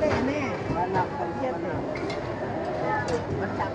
แม่แม่มันจับ